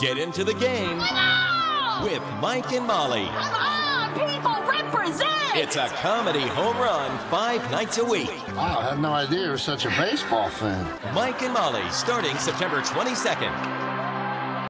Get into the game with Mike and Molly. Come on, people, represent! It's a comedy home run five nights a week. Wow, I had no idea you were such a baseball fan. Mike and Molly starting September 22nd.